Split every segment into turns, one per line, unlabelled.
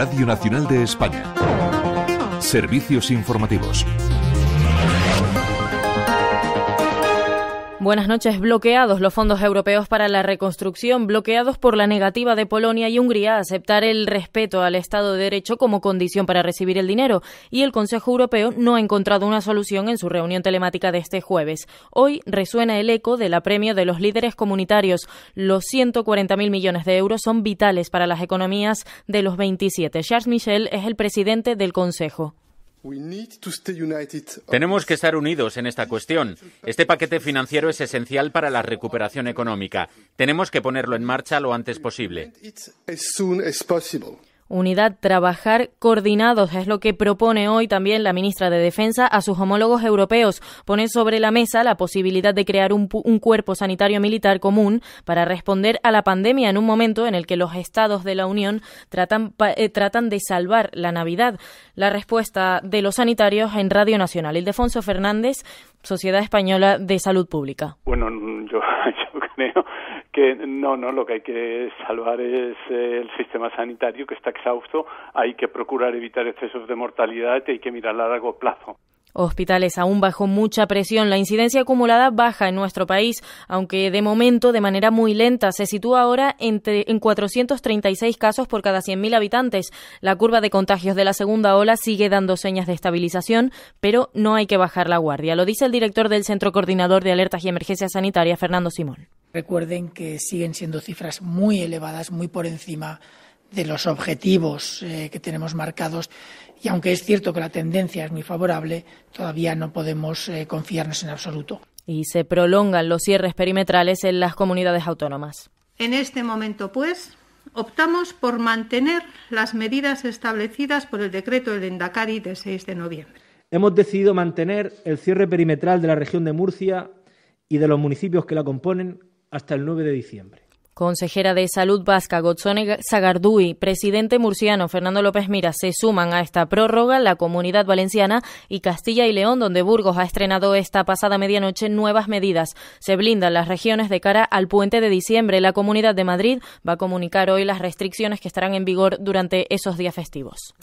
Radio Nacional de España. Servicios informativos.
Buenas noches. Bloqueados los fondos europeos para la reconstrucción, bloqueados por la negativa de Polonia y Hungría a aceptar el respeto al Estado de Derecho como condición para recibir el dinero. Y el Consejo Europeo no ha encontrado una solución en su reunión telemática de este jueves. Hoy resuena el eco del apremio de los líderes comunitarios. Los 140.000 millones de euros son vitales para las economías de los 27. Charles Michel es el presidente del Consejo.
Tenemos que estar unidos en esta cuestión. Este paquete financiero es esencial para la recuperación económica. Tenemos que ponerlo en marcha lo antes posible.
Unidad, trabajar coordinados es lo que propone hoy también la ministra de Defensa a sus homólogos europeos. Pone sobre la mesa la posibilidad de crear un, cuerpo sanitario militar común para responder a la pandemia en un momento en el que los estados de la Unión tratan, eh, tratan de salvar la Navidad. La respuesta de los sanitarios en Radio Nacional. Ildefonso Fernández, Sociedad Española de Salud Pública.
Bueno, yo, que no, no, lo que hay que salvar es el sistema sanitario que está exhausto, hay que procurar evitar excesos de mortalidad y hay que mirar a largo plazo.
Hospitales aún bajo mucha presión. La incidencia acumulada baja en nuestro país, aunque de momento de manera muy lenta. Se sitúa ahora entre, en 436 casos por cada 100.000 habitantes. La curva de contagios de la segunda ola sigue dando señas de estabilización, pero no hay que bajar la guardia. Lo dice el director del Centro Coordinador de Alertas y Emergencias Sanitarias, Fernando Simón.
Recuerden que siguen siendo cifras muy elevadas, muy por encima de los objetivos eh, que tenemos marcados y aunque es cierto que la tendencia es muy favorable, todavía no podemos eh, confiarnos en absoluto.
Y se prolongan los cierres perimetrales en las comunidades autónomas.
En este momento, pues, optamos por mantener las medidas establecidas por el decreto del Endacari del 6 de noviembre.
Hemos decidido mantener el cierre perimetral de la región de Murcia y de los municipios que la componen hasta el 9 de diciembre.
Consejera de Salud Vasca, Gotzone Sagardui, presidente murciano Fernando López Mira se suman a esta prórroga la Comunidad Valenciana y Castilla y León, donde Burgos ha estrenado esta pasada medianoche nuevas medidas. Se blindan las regiones de cara al puente de diciembre. La Comunidad de Madrid va a comunicar hoy las restricciones que estarán en vigor durante esos días festivos.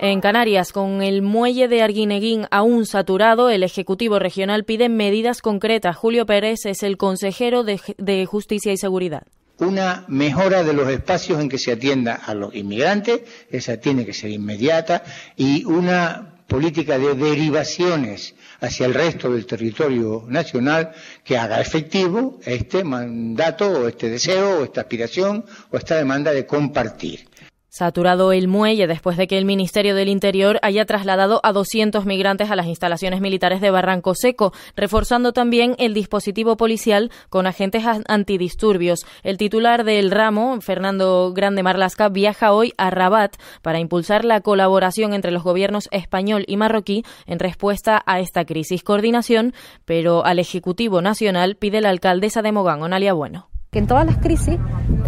En Canarias, con el muelle de Arguineguín aún saturado, el Ejecutivo Regional pide medidas concretas. Julio Pérez es el consejero de, Justicia y Seguridad
una mejora de los espacios en que se atienda a los inmigrantes, esa tiene que ser inmediata, y una política de derivaciones hacia el resto del territorio nacional que haga efectivo este mandato o este deseo o esta aspiración o esta demanda de compartir.
Saturado el muelle después de que el Ministerio del Interior haya trasladado a 200 migrantes a las instalaciones militares de Barranco Seco, reforzando también el dispositivo policial con agentes antidisturbios. El titular del ramo, Fernando Grande Marlasca, viaja hoy a Rabat para impulsar la colaboración entre los gobiernos español y marroquí en respuesta a esta crisis. Coordinación, pero al Ejecutivo Nacional pide la alcaldesa de Mogán, Onalia Bueno
que en todas las crisis,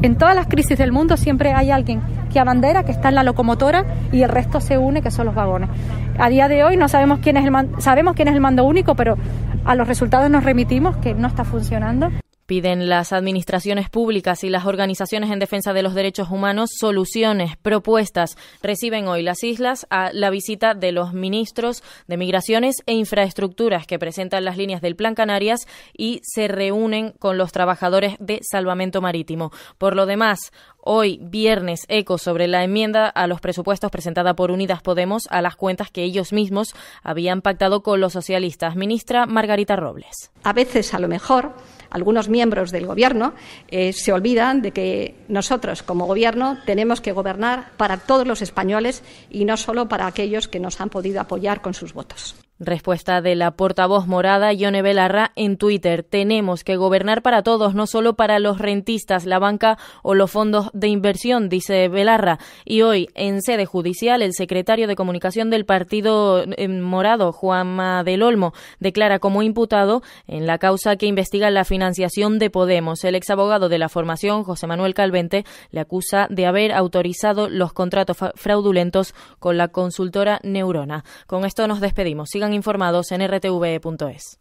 en todas las crisis del mundo siempre hay alguien que abandera, que está en la locomotora y el resto se une, que son los vagones. A día de hoy no sabemos quién es el sabemos quién es el mando único, pero a los resultados nos remitimos que no está funcionando.
Piden las administraciones públicas y las organizaciones en defensa de los derechos humanos soluciones, propuestas. Reciben hoy las islas a la visita de los ministros de Migraciones e Infraestructuras que presentan las líneas del Plan Canarias y se reúnen con los trabajadores de salvamento marítimo. Por lo demás, Hoy, viernes, eco sobre la enmienda a los presupuestos presentada por Unidas Podemos a las cuentas que ellos mismos habían pactado con los socialistas. Ministra Margarita Robles.
A veces, a lo mejor, algunos miembros del Gobierno eh, se olvidan de que nosotros, como Gobierno, tenemos que gobernar para todos los españoles y no solo para aquellos que nos han podido apoyar con sus votos.
Respuesta de la portavoz morada Yone Belarra en Twitter. Tenemos que gobernar para todos, no solo para los rentistas, la banca o los fondos de inversión, dice Belarra. Y hoy, en sede judicial, el secretario de comunicación del partido eh, morado, Juanma del Olmo, declara como imputado en la causa que investiga la financiación de Podemos. El exabogado de la formación, José Manuel Calvente, le acusa de haber autorizado los contratos fraudulentos con la consultora Neurona. Con esto nos despedimos. Informados en rtve.es.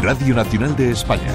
Radio Nacional de España.